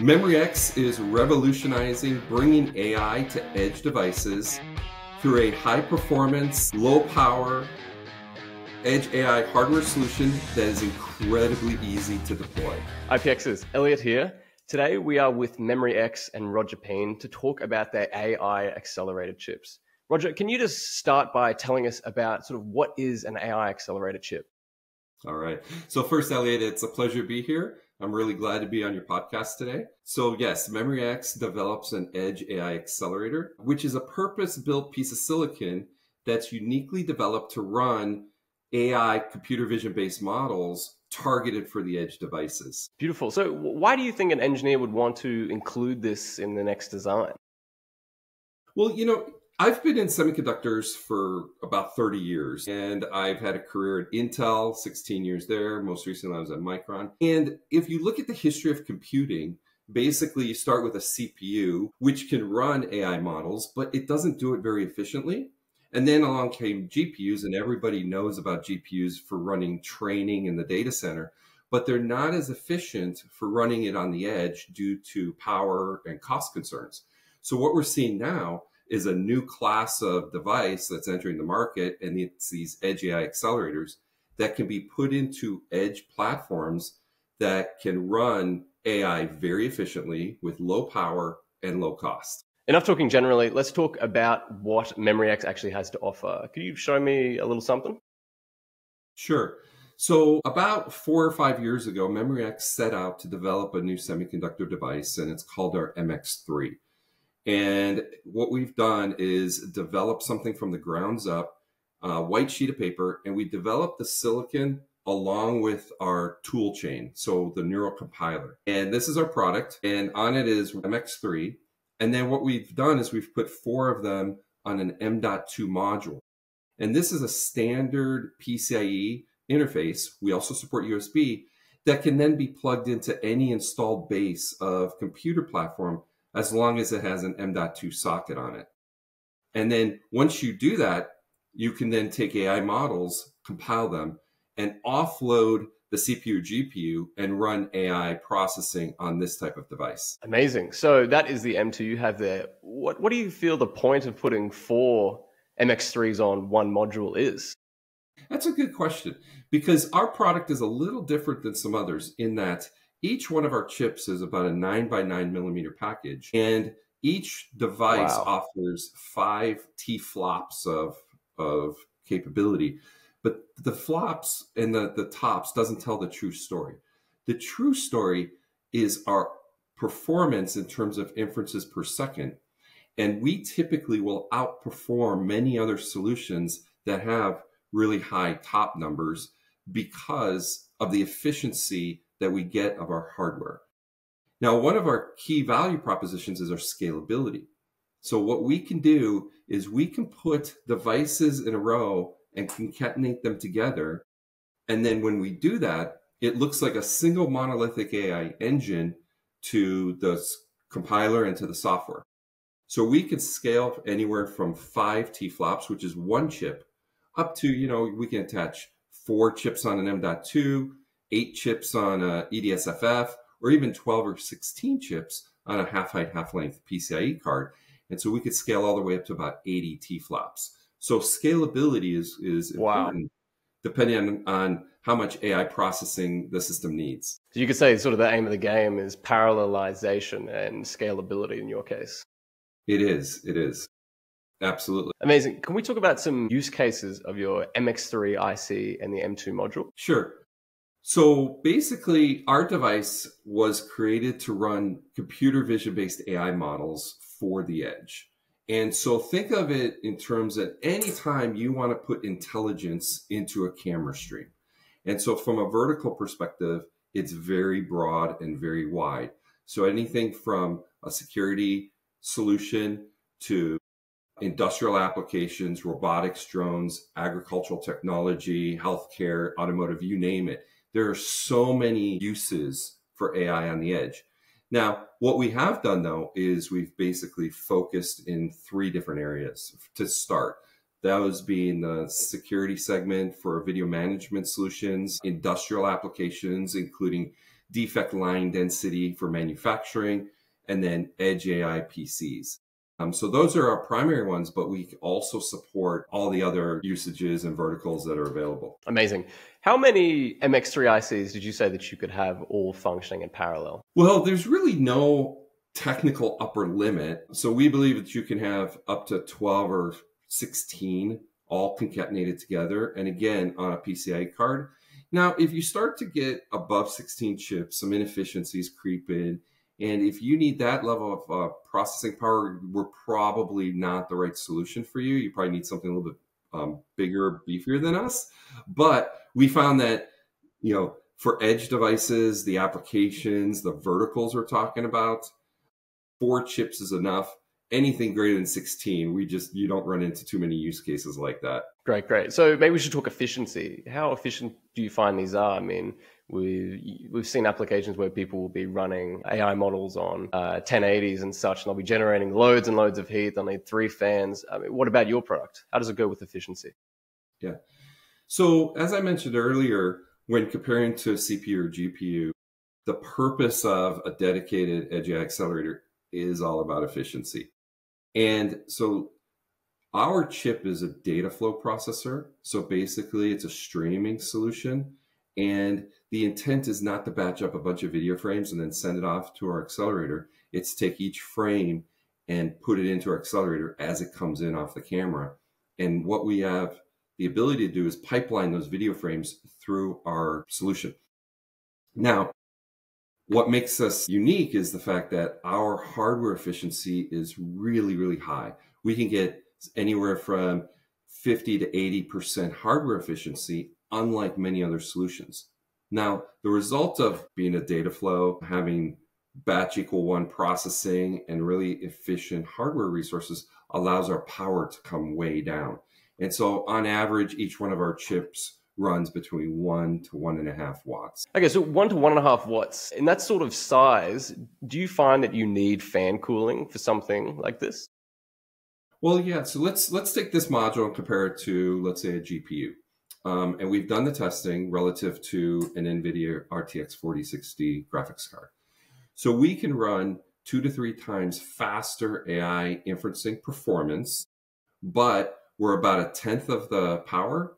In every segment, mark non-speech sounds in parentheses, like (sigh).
MemryX is revolutionizing bringing AI to edge devices through a high performance, low power, edge AI hardware solution that is incredibly easy to deploy. IPX's Elliott here. Today we are with MemryX and Roger Peene to talk about their AI accelerated chips. Roger, can you just start by telling us about sort of what is an AI accelerated chip? All right. So first, Elliott, it's a pleasure to be here. I'm really glad to be on your podcast today. So yes, MemryX develops an edge AI accelerator, which is a purpose-built piece of silicon that's uniquely developed to run AI computer vision based models targeted for the edge devices. Beautiful. So why do you think an engineer would want to include this in the next design? Well, you know, I've been in semiconductors for about 30 years, and I've had a career at Intel, 16 years there. Most recently, I was at Micron. And if you look at the history of computing, basically you start with a CPU, which can run AI models, but it doesn't do it very efficiently. And then along came GPUs, and everybody knows about GPUs for running training in the data center, but they're not as efficient for running it on the edge due to power and cost concerns. So, what we're seeing now is a new class of device that's entering the market, and it's these edge AI accelerators that can be put into edge platforms that can run AI very efficiently with low power and low cost. Enough talking generally. Let's talk about what MemryX actually has to offer. Could you show me a little something? Sure. So, about four or five years ago, MemryX set out to develop a new semiconductor device, and it's called our MX3. And what we've done is develop something from the grounds up, uh, white sheet of paper, and we developed the silicon along with our tool chain, so the neural compiler. And this is our product, and on it is MX3. And then what we've done is we've put four of them on an M.2 module. And this is a standard PCIe interface. We also support USB that can then be plugged into any installed base of computer platform as long as it has an M.2 socket on it. And then once you do that, you can then take AI models, compile them, and offload the CPU GPU and run AI processing on this type of device. Amazing. So that is the M2 you have there. What what do you feel the point of putting four MX3s on one module is? That's a good question because our product is a little different than some others in that each one of our chips is about a nine by nine millimeter package, and each device wow. offers five T flops of of capability. But the flops and the, the tops doesn't tell the true story. The true story is our performance in terms of inferences per second. And we typically will outperform many other solutions that have really high top numbers because of the efficiency that we get of our hardware. Now, one of our key value propositions is our scalability. So what we can do is we can put devices in a row and concatenate them together. And then when we do that, it looks like a single monolithic AI engine to the compiler and to the software. So we can scale anywhere from five T flops, which is one chip, up to, you know, we can attach four chips on an M.2, eight chips on a EDSFF, or even 12 or 16 chips on a half height, half length PCIe card. And so we could scale all the way up to about 80 T flops. So scalability is, is wow. important depending on, on how much AI processing the system needs. So you could say sort of the aim of the game is parallelization and scalability in your case. It is. It is. Absolutely. Amazing. Can we talk about some use cases of your MX3 IC and the M2 module? Sure. So basically, our device was created to run computer vision based AI models for the edge. And so think of it in terms that anytime you want to put intelligence into a camera stream. And so from a vertical perspective, it's very broad and very wide. So anything from a security solution to industrial applications, robotics, drones, agricultural technology, healthcare, automotive, you name it. There are so many uses for AI on the edge. Now, what we have done though is we've basically focused in three different areas to start. Those being the security segment for video management solutions, industrial applications, including defect line density for manufacturing, and then edge AI PCs. Um, so those are our primary ones, but we also support all the other usages and verticals that are available. Amazing. How many MX3 ICs did you say that you could have all functioning in parallel? Well, there's really no technical upper limit. So we believe that you can have up to 12 or 16 all concatenated together. And again, on a PCI card. Now, if you start to get above 16 chips, some inefficiencies creep in and if you need that level of uh, processing power, we're probably not the right solution for you. You probably need something a little bit um, bigger, beefier than us. But we found that, you know, for edge devices, the applications, the verticals we're talking about, four chips is enough. Anything greater than 16, we just, you don't run into too many use cases like that. Great, great. So maybe we should talk efficiency. How efficient do you find these are? I mean, we, we've seen applications where people will be running AI models on uh, 1080s and such, and they'll be generating loads and loads of heat. They'll need three fans. I mean, what about your product? How does it go with efficiency? Yeah. So, as I mentioned earlier, when comparing to CPU or GPU, the purpose of a dedicated edge AI accelerator is all about efficiency. And so our chip is a data flow processor. So basically, it's a streaming solution. And the intent is not to batch up a bunch of video frames and then send it off to our accelerator. It's take each frame and put it into our accelerator as it comes in off the camera. And what we have the ability to do is pipeline those video frames through our solution. Now, what makes us unique is the fact that our hardware efficiency is really, really high. We can get anywhere from 50 to 80% hardware efficiency, unlike many other solutions. Now, the result of being a data flow, having batch equal one processing and really efficient hardware resources allows our power to come way down. And so on average, each one of our chips runs between one to one and a half watts. Okay, so one to one and a half watts. In that sort of size, do you find that you need fan cooling for something like this? Well, yeah. So let's let's take this module and compare it to, let's say, a GPU. Um, and we've done the testing relative to an NVIDIA RTX 4060 graphics card. So we can run two to three times faster AI inferencing performance, but we're about a tenth of the power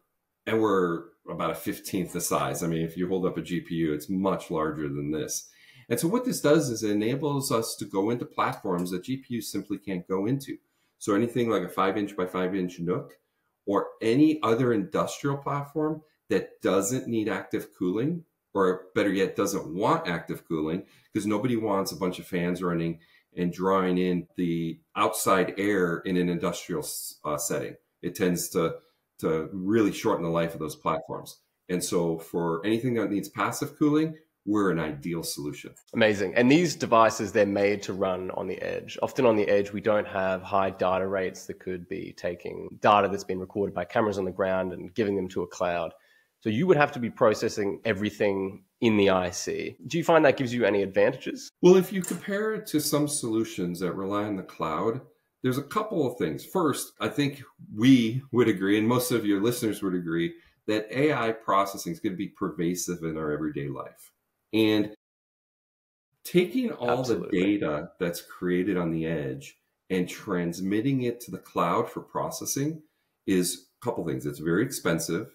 and we're about a 15th the size. I mean, if you hold up a GPU, it's much larger than this. And so what this does is it enables us to go into platforms that GPUs simply can't go into. So anything like a five inch by five inch NUC or any other industrial platform that doesn't need active cooling, or better yet, doesn't want active cooling, because nobody wants a bunch of fans running and drawing in the outside air in an industrial uh, setting. It tends to to really shorten the life of those platforms. And so, for anything that needs passive cooling, we're an ideal solution. Amazing. And these devices, they're made to run on the edge. Often on the edge, we don't have high data rates that could be taking data that's been recorded by cameras on the ground and giving them to a cloud. So you would have to be processing everything in the IC. Do you find that gives you any advantages? Well, if you compare it to some solutions that rely on the cloud, there's a couple of things. First, I think we would agree, and most of your listeners would agree, that AI processing is going to be pervasive in our everyday life. And taking all Absolutely. the data that's created on the edge and transmitting it to the cloud for processing is a couple things. It's very expensive.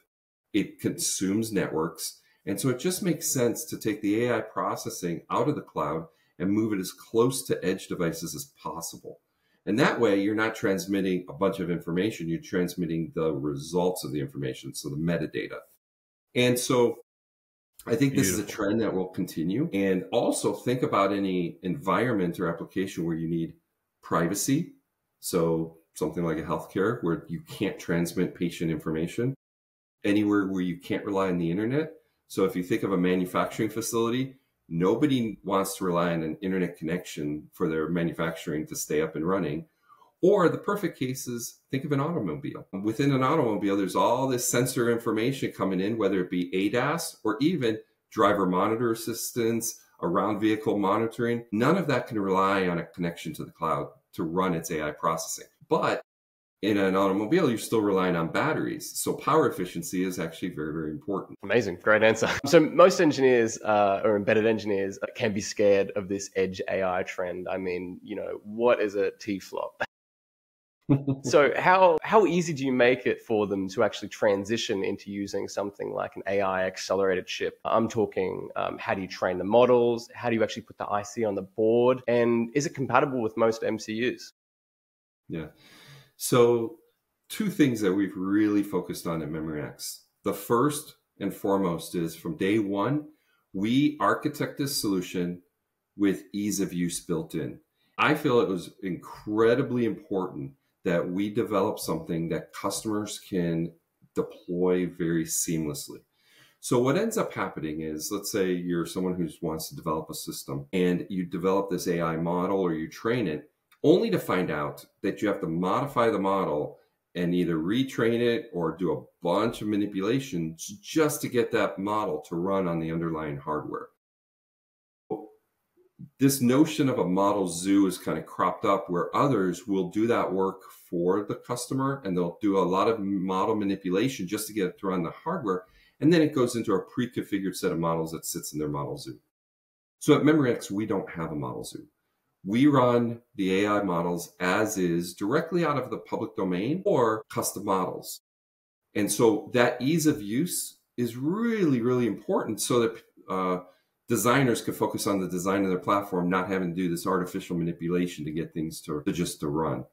It consumes networks. And so it just makes sense to take the AI processing out of the cloud and move it as close to edge devices as possible. And that way, you're not transmitting a bunch of information, you're transmitting the results of the information, so the metadata. And so I think this Beautiful. is a trend that will continue. And also think about any environment or application where you need privacy. So something like a healthcare where you can't transmit patient information. Anywhere where you can't rely on the internet. So if you think of a manufacturing facility, nobody wants to rely on an internet connection for their manufacturing to stay up and running. Or the perfect case is think of an automobile. Within an automobile, there's all this sensor information coming in, whether it be ADAS or even driver monitor assistance, around vehicle monitoring. None of that can rely on a connection to the cloud to run its AI processing. But in an automobile, you're still relying on batteries. So power efficiency is actually very, very important. Amazing. Great answer. (laughs) So most engineers uh, or embedded engineers can be scared of this edge AI trend. I mean, you know, what is a T-flop? (laughs) so how how easy do you make it for them to actually transition into using something like an AI accelerated chip? I'm talking um, how do you train the models? How do you actually put the IC on the board? And is it compatible with most MCUs? Yeah. So two things that we've really focused on at MemryX. The first and foremost is from day one, we architect this solution with ease of use built in. I feel it was incredibly important that we develop something that customers can deploy very seamlessly. So what ends up happening is, let's say you're someone who wants to develop a system and you develop this AI model or you train it, only to find out that you have to modify the model and either retrain it or do a bunch of manipulations just to get that model to run on the underlying hardware this notion of a model zoo is kind of cropped up where others will do that work for the customer and they'll do a lot of model manipulation just to get it to run the hardware. And then it goes into a pre-configured set of models that sits in their model zoo. So at MemryX, we don't have a model zoo. We run the AI models as is directly out of the public domain or custom models. And so that ease of use is really, really important so that uh, designers can focus on the design of their platform, not having to do this artificial manipulation to get things to, to just to run.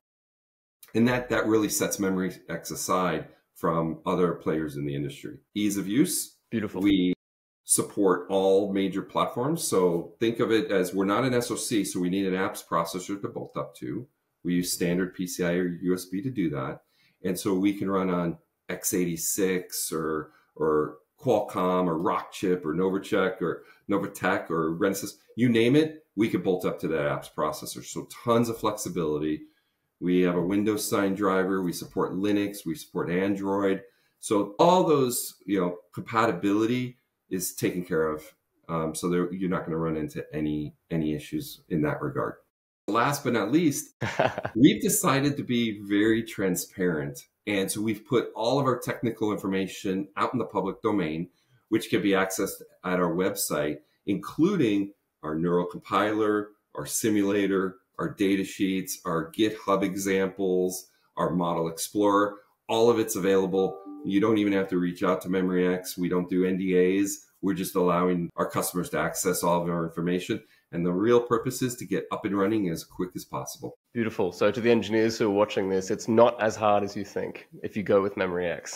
And that that really sets MemryX aside from other players in the industry. Ease of use. Beautiful. We support all major platforms. So think of it as we're not an SoC, so we need an apps processor to bolt up to. We use standard PCI or USB to do that. And so we can run on x86 or or Qualcomm or Rockchip or Novacheck or Novatek or Renesas, you name it, we could bolt up to that apps processor. So tons of flexibility. We have a Windows sign driver. We support Linux. We support Android. So all those, you know, compatibility is taken care of. Um, so there, you're not going to run into any any issues in that regard. Last but not least, (laughs) we've decided to be very transparent and so we've put all of our technical information out in the public domain, which can be accessed at our website, including our neural compiler, our simulator, our data sheets, our GitHub examples, our model explorer. All of it's available. You don't even have to reach out to MemryX. We don't do NDAs. We're just allowing our customers to access all of our information. And the real purpose is to get up and running as quick as possible. Beautiful. So, to the engineers who are watching this, it's not as hard as you think if you go with MemryX.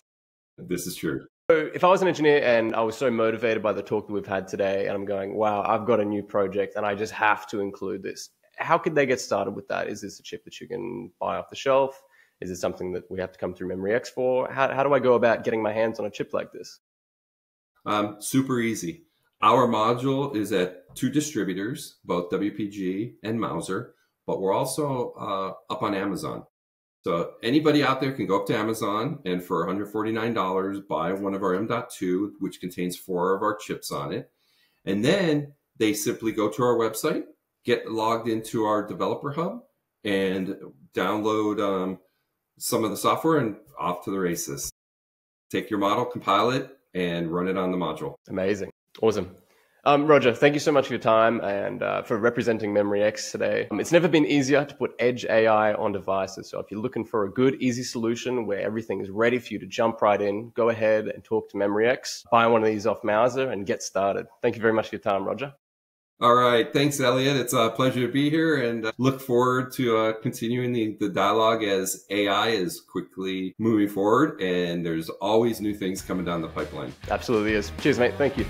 This is true. So, if I was an engineer and I was so motivated by the talk that we've had today, and I'm going, wow, I've got a new project and I just have to include this, how could they get started with that? Is this a chip that you can buy off the shelf? Is it something that we have to come through MemryX for? How, how do I go about getting my hands on a chip like this? Um, super easy. Our module is at two distributors, both WPG and Mouser, but we're also uh, up on Amazon. So anybody out there can go up to Amazon and for $149 buy one of our M.2, which contains four of our chips on it. And then they simply go to our website, get logged into our developer hub, and download um, some of the software and off to the races. Take your model, compile it, and run it on the module. Amazing. Awesome. Um, Roger, thank you so much for your time and uh, for representing MemryX today. Um, it's never been easier to put edge AI on devices. So if you're looking for a good, easy solution where everything is ready for you to jump right in, go ahead and talk to MemryX, buy one of these off Mouser, and get started. Thank you very much for your time, Roger. All right. Thanks, Elliott. It's a pleasure to be here and uh, look forward to uh, continuing the, the dialogue as AI is quickly moving forward and there's always new things coming down the pipeline. Absolutely is. Cheers, mate. Thank you.